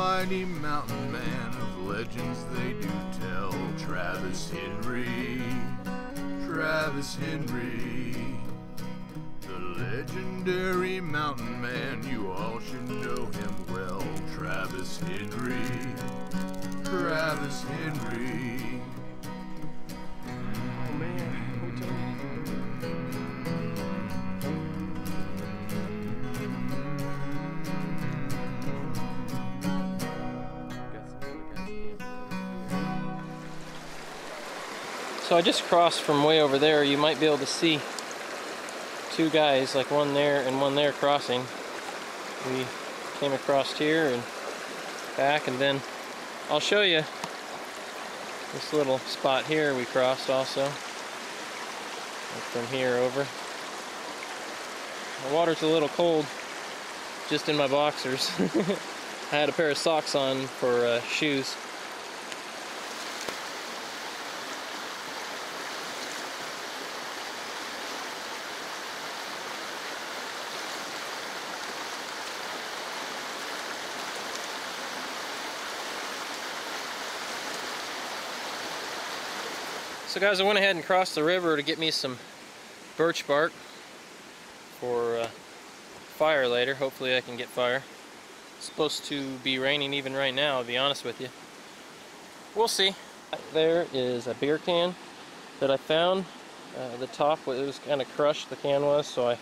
mighty mountain man of legends they do tell. Travis Henry, Travis Henry. The legendary mountain man, you all should know him well. Travis Henry, Travis Henry. So I just crossed from way over there. You might be able to see two guys, like one there and one there crossing. We came across here and back and then I'll show you this little spot here we crossed also. From here over. The water's a little cold just in my boxers. I had a pair of socks on for uh, shoes. So guys, I went ahead and crossed the river to get me some birch bark for uh, fire later. Hopefully I can get fire. It's supposed to be raining even right now, to be honest with you. We'll see. There is a beer can that I found. Uh, the top was kind of crushed, the can was, so I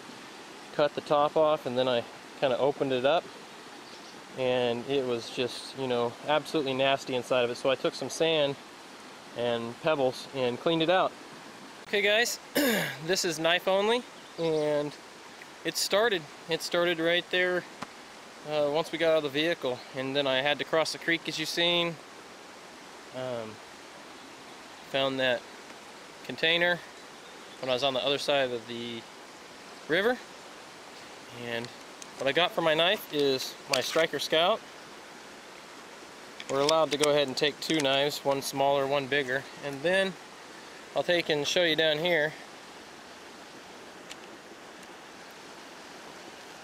cut the top off and then I kind of opened it up and it was just, you know, absolutely nasty inside of it. So I took some sand and pebbles and cleaned it out. Okay guys, this is knife only and it started. It started right there uh, once we got out of the vehicle and then I had to cross the creek as you've seen. Um, found that container when I was on the other side of the river and what I got for my knife is my Striker Scout we're allowed to go ahead and take two knives, one smaller, one bigger, and then I'll take and show you down here.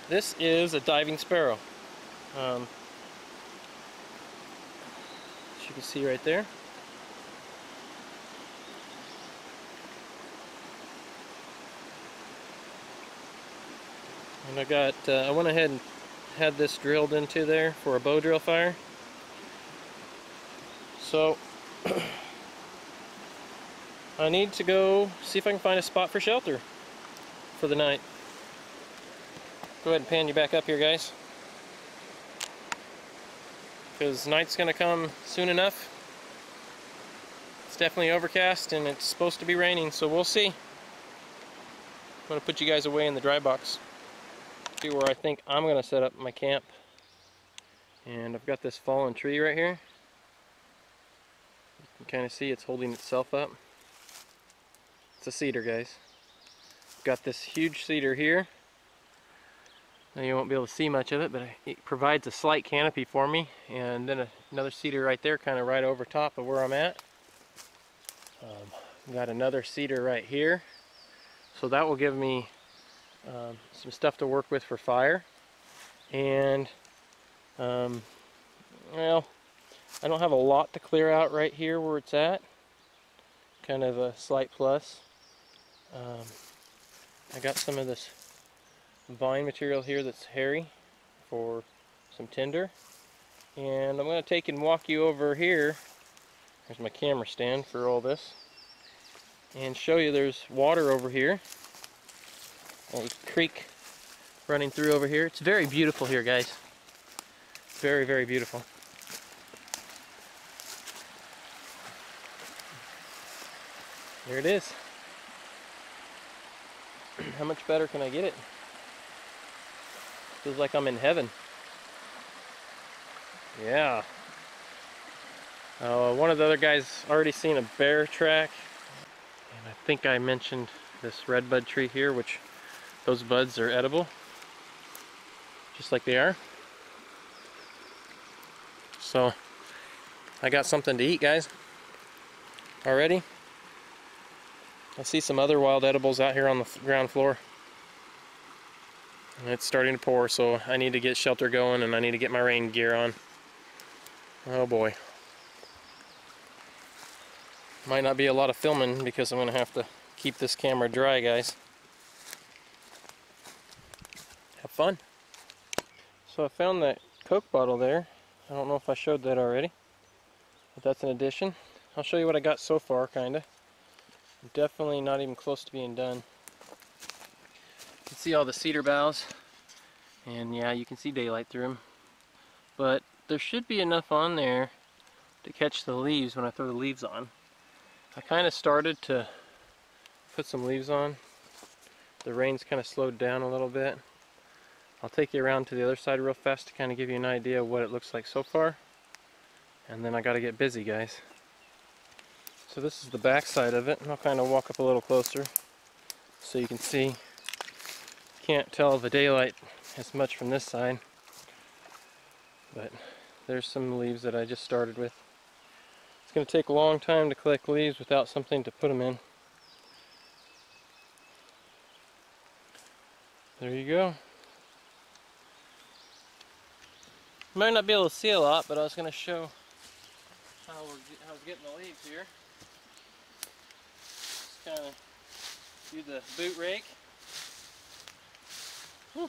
This is a diving sparrow. Um, as you can see right there. And I got, uh, I went ahead and had this drilled into there for a bow drill fire. So I need to go see if I can find a spot for shelter for the night. Go ahead and pan you back up here guys. Because night's going to come soon enough. It's definitely overcast and it's supposed to be raining so we'll see. I'm going to put you guys away in the dry box. See where I think I'm going to set up my camp. And I've got this fallen tree right here. You kind of see it's holding itself up. It's a cedar, guys. Got this huge cedar here. Now you won't be able to see much of it, but it provides a slight canopy for me. And then another cedar right there, kind of right over top of where I'm at. Um, got another cedar right here. So that will give me um, some stuff to work with for fire. And, um, well, I don't have a lot to clear out right here where it's at. Kind of a slight plus. Um, I got some of this vine material here that's hairy for some tinder. And I'm going to take and walk you over here. There's my camera stand for all this. And show you there's water over here. A creek running through over here. It's very beautiful here, guys. Very, very beautiful. There it is. How much better can I get it? Feels like I'm in heaven. Yeah. Uh, one of the other guys already seen a bear track. And I think I mentioned this red bud tree here, which those buds are edible. Just like they are. So, I got something to eat, guys. Already. I see some other wild edibles out here on the ground floor. And it's starting to pour, so I need to get shelter going and I need to get my rain gear on. Oh boy. Might not be a lot of filming because I'm going to have to keep this camera dry, guys. Have fun. So I found that Coke bottle there. I don't know if I showed that already, but that's an addition. I'll show you what I got so far, kind of. Definitely not even close to being done. You can see all the cedar boughs, and yeah, you can see daylight through them. But there should be enough on there to catch the leaves when I throw the leaves on. I kind of started to put some leaves on. The rain's kind of slowed down a little bit. I'll take you around to the other side real fast to kind of give you an idea of what it looks like so far. And then I got to get busy, guys. So this is the back side of it, and I'll kind of walk up a little closer so you can see. Can't tell the daylight as much from this side, but there's some leaves that I just started with. It's going to take a long time to collect leaves without something to put them in. There you go. Might not be able to see a lot, but I was going to show how we're, how we're getting the leaves here kind of do the boot rake. Whew,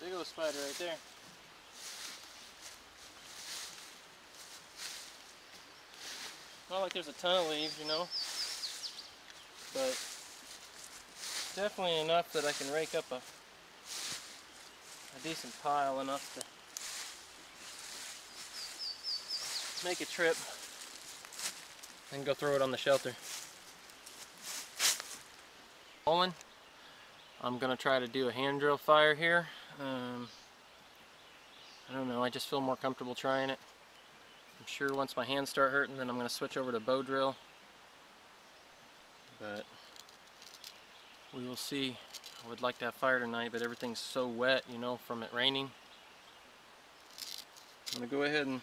big old spider right there. Not like there's a ton of leaves, you know, but definitely enough that I can rake up a, a decent pile enough to make a trip and go throw it on the shelter. I'm gonna try to do a hand drill fire here. Um, I don't know, I just feel more comfortable trying it. I'm sure once my hands start hurting then I'm gonna switch over to bow drill. But we will see. I would like to have fire tonight, but everything's so wet, you know, from it raining. I'm gonna go ahead and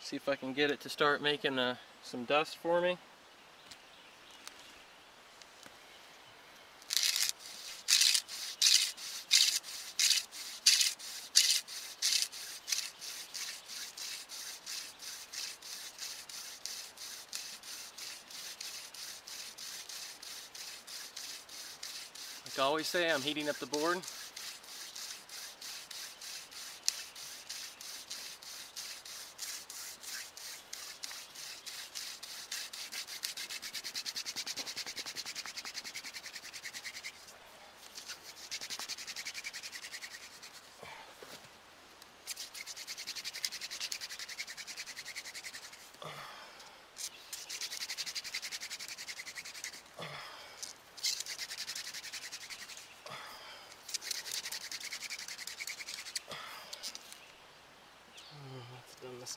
see if I can get it to start making uh, some dust for me. Say, I'm heating up the board.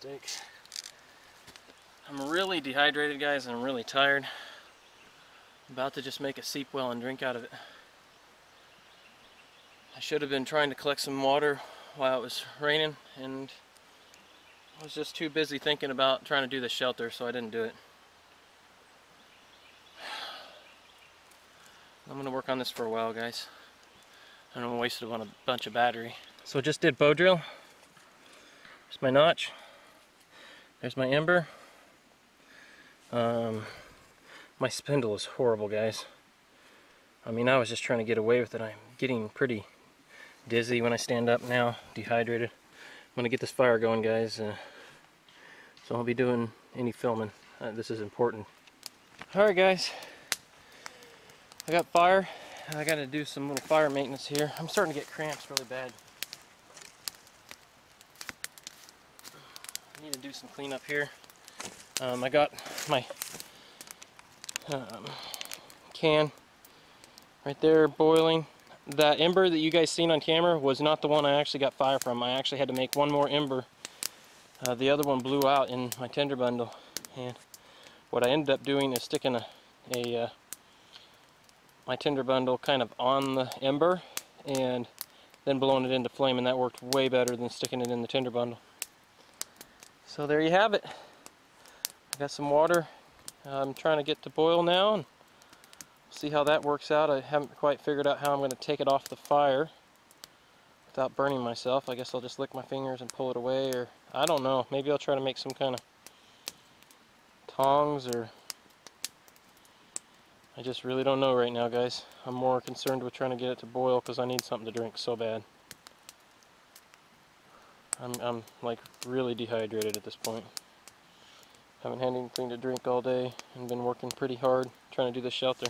Mistake. I'm really dehydrated guys and I'm really tired. I'm about to just make a seep well and drink out of it. I should have been trying to collect some water while it was raining and I was just too busy thinking about trying to do the shelter so I didn't do it. I'm going to work on this for a while guys. I don't want to waste it on a bunch of battery. So I just did bow drill. Here's my notch. There's my ember. Um, my spindle is horrible, guys. I mean, I was just trying to get away with it. I'm getting pretty dizzy when I stand up now, dehydrated. I'm going to get this fire going, guys. Uh, so I'll be doing any filming. Uh, this is important. Alright, guys. I got fire. I got to do some little fire maintenance here. I'm starting to get cramps really bad. Need to do some cleanup here. Um, I got my um, can right there boiling. That ember that you guys seen on camera was not the one I actually got fire from. I actually had to make one more ember. Uh, the other one blew out in my tinder bundle. And what I ended up doing is sticking a, a uh, my tinder bundle kind of on the ember and then blowing it into flame and that worked way better than sticking it in the tinder bundle. So there you have it. I got some water I'm trying to get to boil now and see how that works out. I haven't quite figured out how I'm going to take it off the fire. without burning myself. I guess I'll just lick my fingers and pull it away or I don't know. Maybe I'll try to make some kind of tongs or I just really don't know right now guys. I'm more concerned with trying to get it to boil because I need something to drink so bad. I'm, I'm like really dehydrated at this point. Haven't had anything to drink all day and been working pretty hard trying to do the shelter.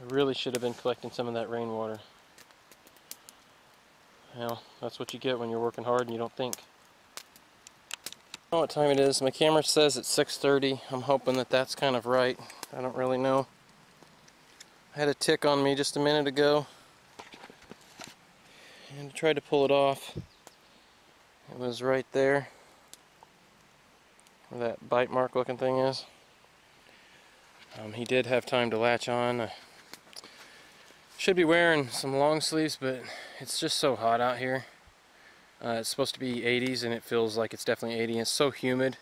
I really should have been collecting some of that rainwater. Well, that's what you get when you're working hard and you don't think. I don't know what time it is. My camera says it's 6.30. I'm hoping that that's kind of right. I don't really know. I had a tick on me just a minute ago. And I tried to pull it off. It was right there. Where that bite mark looking thing is. Um, he did have time to latch on. I should be wearing some long sleeves, but it's just so hot out here. Uh, it's supposed to be 80s and it feels like it's definitely 80. It's so humid.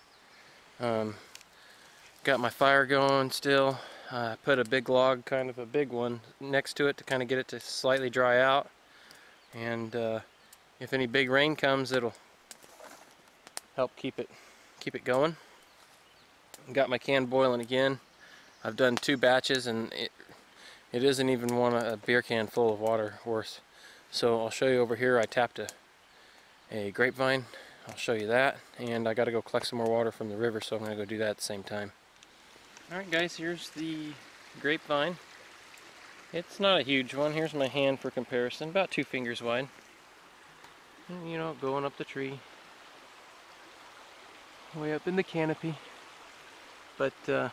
Um, got my fire going still. I uh, put a big log, kind of a big one, next to it to kind of get it to slightly dry out. And uh, if any big rain comes, it'll help keep it keep it going. Got my can boiling again. I've done two batches and it, it isn't even one a beer can full of water worth. So I'll show you over here I tapped a, a grapevine. I'll show you that and I got to go collect some more water from the river so I'm to go do that at the same time. Alright guys, here's the grapevine. It's not a huge one. Here's my hand for comparison, about two fingers wide. And, you know, going up the tree way up in the canopy. But uh,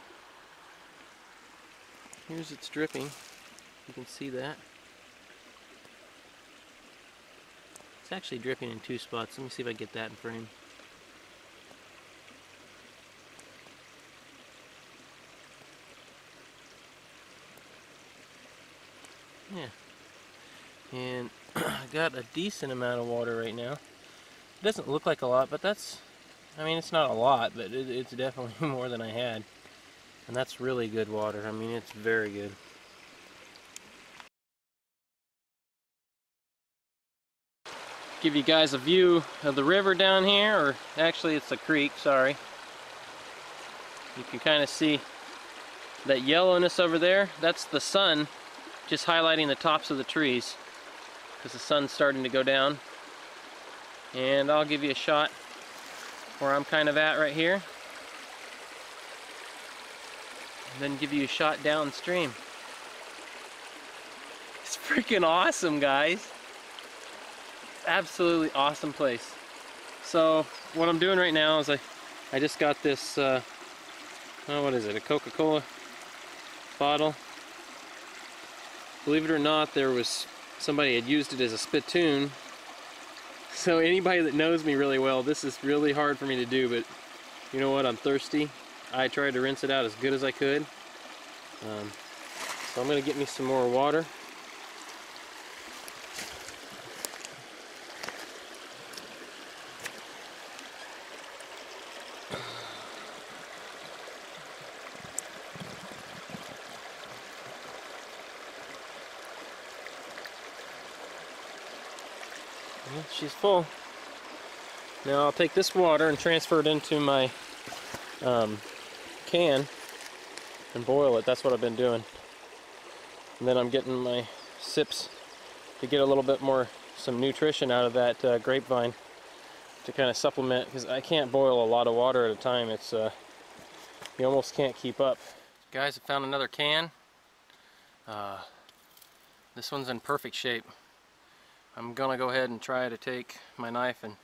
here's its dripping. You can see that. It's actually dripping in two spots. Let me see if I get that in frame. Yeah. And I got a decent amount of water right now. It doesn't look like a lot, but that's I mean, it's not a lot, but it, it's definitely more than I had. And that's really good water. I mean, it's very good. Give you guys a view of the river down here, or actually it's a creek, sorry. You can kind of see that yellowness over there. That's the sun just highlighting the tops of the trees because the sun's starting to go down. And I'll give you a shot where I'm kind of at right here. And then give you a shot downstream. It's freaking awesome, guys. Absolutely awesome place. So what I'm doing right now is I, I just got this, uh, oh, what is it, a Coca-Cola bottle. Believe it or not, there was somebody had used it as a spittoon so anybody that knows me really well, this is really hard for me to do, but you know what, I'm thirsty. I tried to rinse it out as good as I could. Um, so I'm gonna get me some more water. Full. Now I'll take this water and transfer it into my um, can and boil it. That's what I've been doing. And then I'm getting my sips to get a little bit more, some nutrition out of that uh, grapevine to kind of supplement because I can't boil a lot of water at a time. It's uh, you almost can't keep up. Guys, I found another can. Uh, this one's in perfect shape. I'm gonna go ahead and try to take my knife and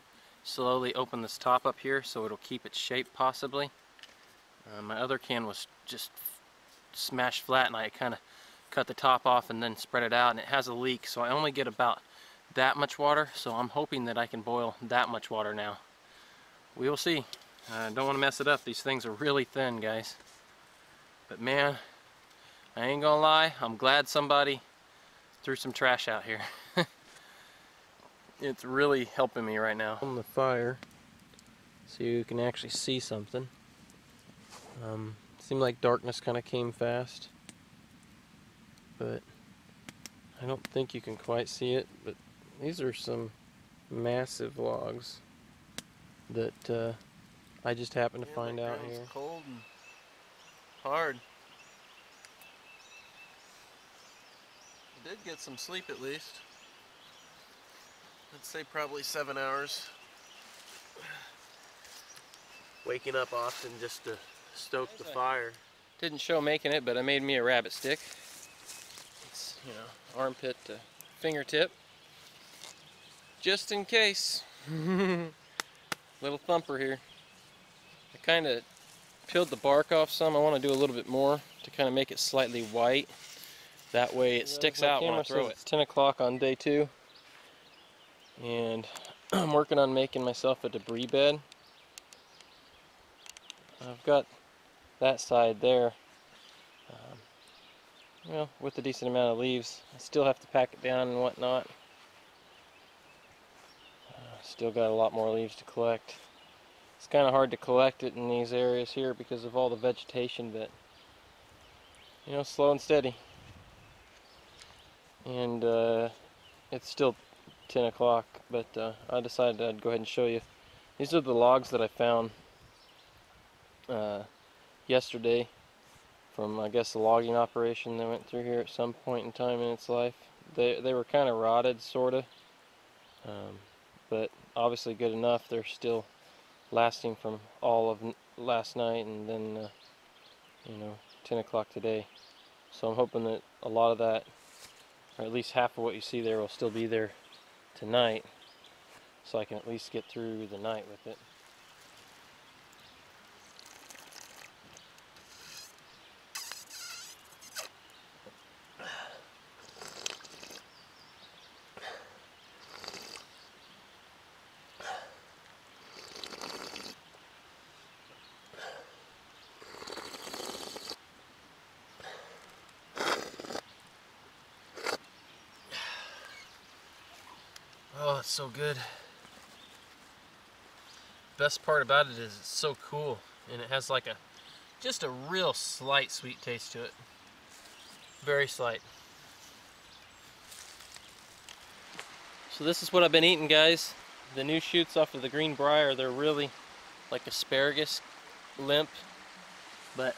slowly open this top up here so it'll keep its shape possibly. Uh, my other can was just smashed flat and I kind of cut the top off and then spread it out and it has a leak so I only get about that much water so I'm hoping that I can boil that much water now. We will see. I uh, don't want to mess it up. These things are really thin guys. But man, I ain't gonna lie, I'm glad somebody threw some trash out here. it's really helping me right now. On the fire, so you can actually see something. Um, seemed like darkness kind of came fast, but I don't think you can quite see it, but These are some massive logs that uh, I just happened to Yeah, find the out ground's here. Cold and hard. Did get some sleep at least. I'd say probably seven hours. Waking up often just to stoke the There's a- fire. Didn't show making it, but I made me a rabbit stick. It's, you know, armpit to fingertip. Just in case. Little thumper here. I kind of peeled the bark off some. I want to do a little bit more to kind of make it slightly white. That way it sticks out when I throw it. It's 10 o'clock on day two. And I'm working on making myself a debris bed. I've got that side there. Um, well, with a decent amount of leaves. I still have to pack it down and whatnot. Uh, still got a lot more leaves to collect. It's kind of hard to collect it in these areas here because of all the vegetation, but you know, slow and steady. And uh, it's still 10 o'clock, but uh, I decided I'd go ahead and show you. These are the logs that I found uh, yesterday from I guess the logging operation that went through here at some point in time in its life. They they were kind of rotted, sorta, um, but obviously good enough. They're still lasting from all of last night and then uh, you know 10 o'clock today. So I'm hoping that a lot of that, or at least half of what you see there, will still be there tonight, so I can at least get through the night with it. Oh, it's so good. Best part about it is it's so cool and it has like a just a real slight sweet taste to it. Very slight. So this is what I've been eating guys. The new shoots off of the green briar, they're really like asparagus limp, but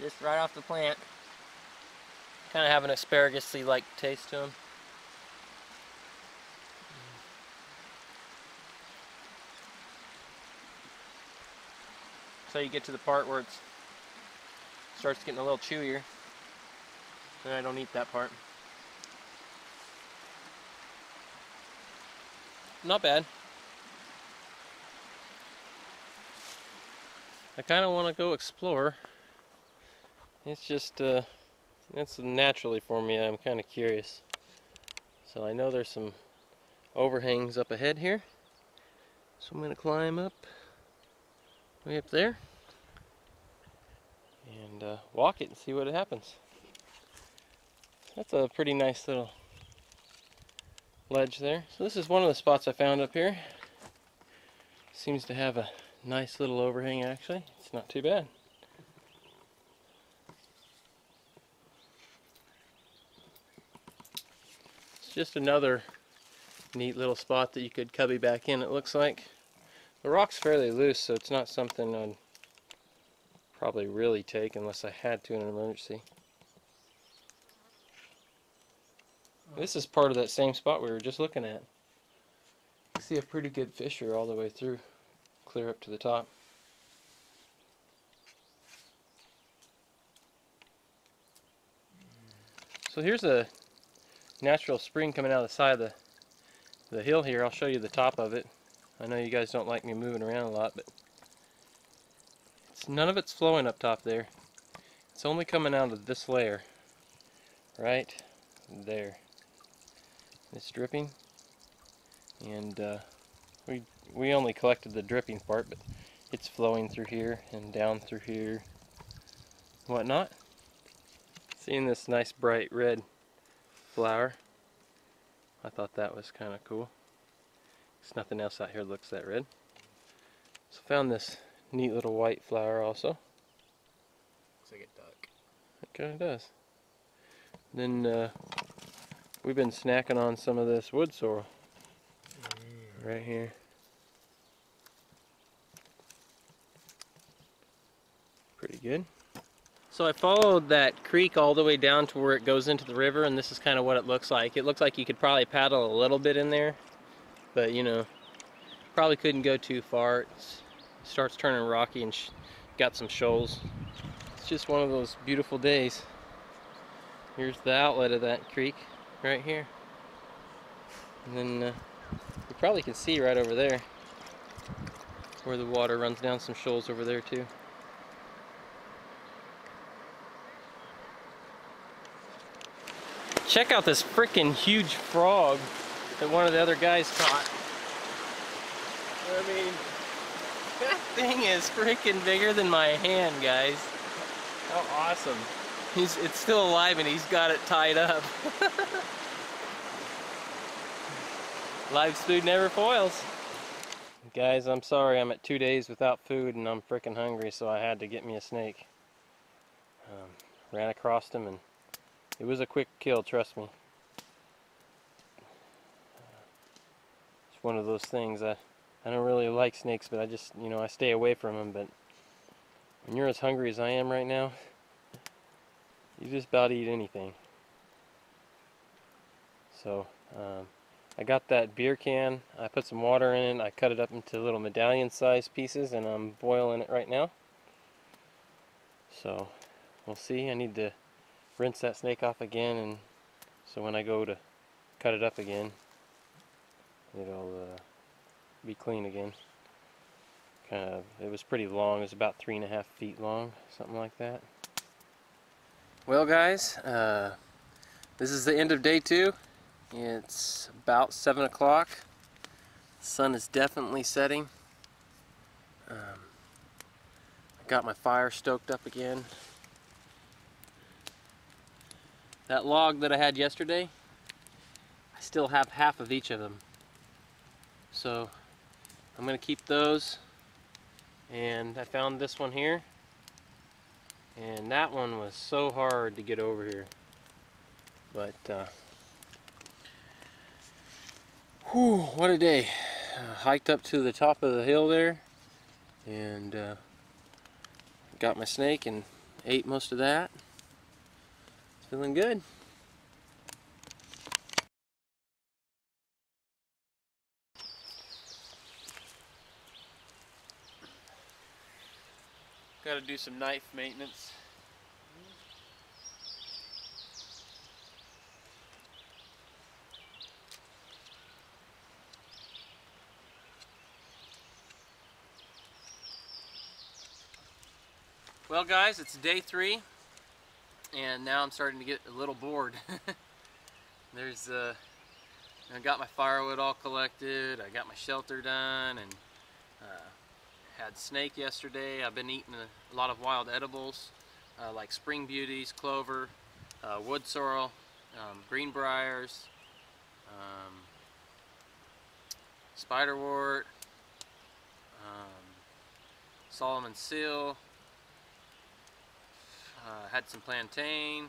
just right off the plant. Kind of have an asparagus-y like taste to them. So you get to the part where it starts getting a little chewier. Then I don't eat that part. Not bad. I kind of want to go explore. It's just, uh, it's naturally for me. I'm kind of curious. So I know there's some overhangs up ahead here. So I'm going to climb up way up there and uh, walk it and see what happens. That's a pretty nice little ledge there. So this is one of the spots I found up here. Seems to have a nice little overhang actually. It's not too bad. It's just another neat little spot that you could cubby back in it looks like. The rock's fairly loose, so it's not something I'd probably really take unless I had to in an emergency. This is part of that same spot we were just looking at. You see a pretty good fissure all the way through, clear up to the top. So here's a natural spring coming out of the side of the, the hill here. I'll show you the top of it. I know you guys don't like me moving around a lot, but it's, none of it's flowing up top there. It's only coming out of this layer, right there. It's dripping, and uh, we we only collected the dripping part, but it's flowing through here and down through here, whatnot. Seeing this nice bright red flower, I thought that was kind of cool. There's nothing else out here looks that red. So found this neat little white flower also. Looks like a duck. It kind of does. Then uh, we've been snacking on some of this wood sorrel right here. Pretty good. So I followed that creek all the way down to where it goes into the river and this is kind of what it looks like. It looks like you could probably paddle a little bit in there, but you know, probably couldn't go too far. It starts turning rocky and got some shoals. It's just one of those beautiful days. Here's the outlet of that creek right here. And then uh, you probably can see right over there where the water runs down some shoals over there too. Check out this freaking huge frog that one of the other guys caught. I mean, that thing is freaking bigger than my hand, guys. How awesome. He's, it's still alive and he's got it tied up. Live food never foils. Guys, I'm sorry I'm at two days without food and I'm freaking hungry, so I had to get me a snake. Um, ran across him and it was a quick kill, trust me. One of those things. I, I don't really like snakes, but I just, you know, I stay away from them. But when you're as hungry as I am right now, you just about eat anything. So, um, I got that beer can. I put some water in it. I cut it up into little medallion sized pieces and I'm boiling it right now. So, we'll see. I need to rinse that snake off again and so when I go to cut it up again it'll uh, be clean again. Kind of it was pretty long. It was about three and a half feet long something like that. Well guys uh, this is the end of day two. It's about seven o'clock. Sun is definitely setting. Um, I got my fire stoked up again. That log that I had yesterday, I still have half of each of them. So I'm going to keep those. And I found this one here. And that one was so hard to get over here. But, uh, whew, what a day. Uh, hiked up to the top of the hill there. And uh, got my snake and ate most of that. It's Feeling good. Do some knife maintenance. Well guys, it's day three and now I'm starting to get a little bored. There's, uh, I got my firewood all collected, I got my shelter done, and had snake yesterday. I've been eating a, a lot of wild edibles, uh, like spring beauties, clover, uh, wood sorrel, um, greenbriers, um, spiderwort, um, Solomon seal, uh, had some plantain.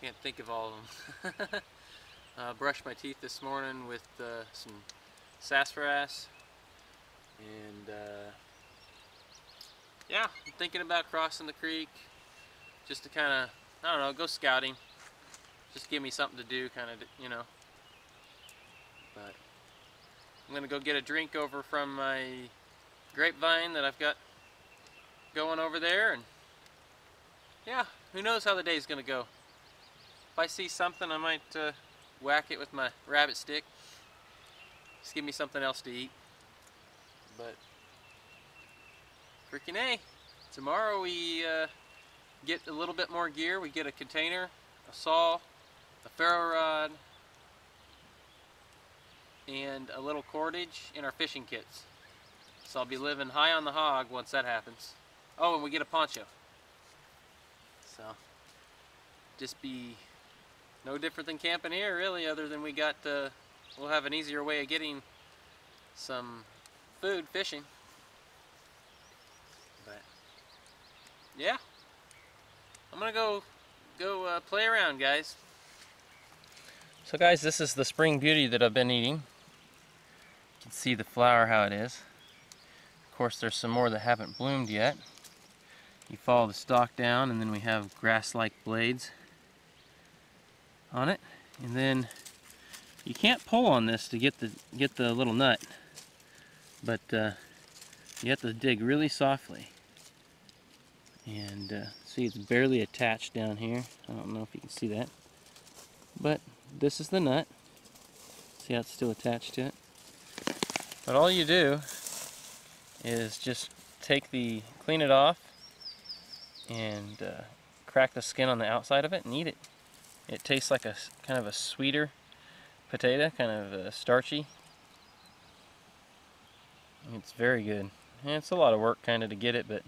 Can't think of all of them. uh, brushed my teeth this morning with uh, some sassafras. And uh, yeah, I'm thinking about crossing the creek just to kind of, I don't know, go scouting. Just give me something to do, kind of, you know. But I'm going to go get a drink over from my grapevine that I've got going over there and yeah, who knows how the day's gonna go. If I see something, I might uh, whack it with my rabbit stick. Just give me something else to eat. But freaking A. Tomorrow we uh, get a little bit more gear. We get a container, a saw, a ferro rod, and a little cordage in our fishing kits. So I'll be living high on the hog once that happens. Oh, and we get a poncho. So, just be no different than camping here, really, other than we got, uh, we'll have an easier way of getting some food fishing. But, yeah. I'm to go go uh, play around, guys. So guys, this is the spring beauty that I've been eating. You can see the flower how it is. Of course, there's some more that haven't bloomed yet. You follow the stalk down and then we have grass-like blades on it. And then you can't pull on this to get the get the little nut, but uh, you have to dig really softly. And uh, see, it's barely attached down here. I don't know if you can see that, but this is the nut. See how it's still attached to it? But all you do is just take the, clean it off and uh, crack the skin on the outside of it and eat it. It tastes like a kind of a sweeter potato, kind of uh, starchy. It's very good. And it's a lot of work kind of to get it, but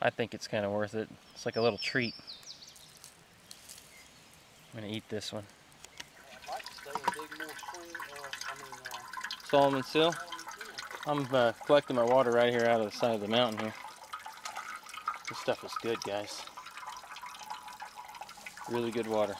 I think it's kind of worth it. It's like a little treat. I'm going to eat this one. Solomon seal. I'm uh, collecting my water right here out of the side of the mountain here. This stuff is good, guys. Really good water.